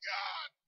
God.